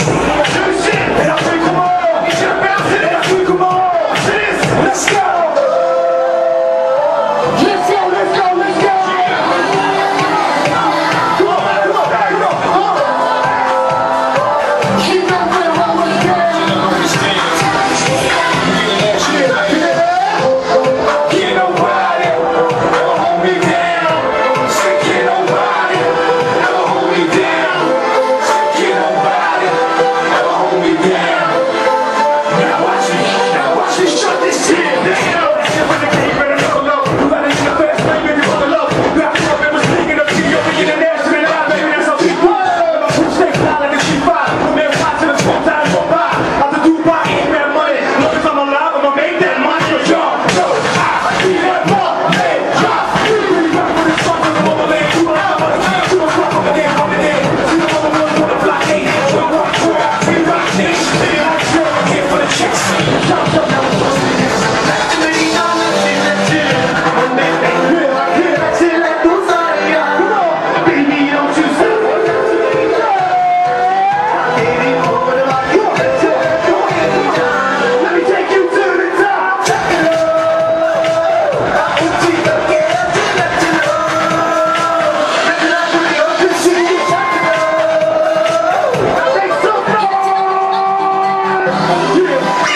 Yes! You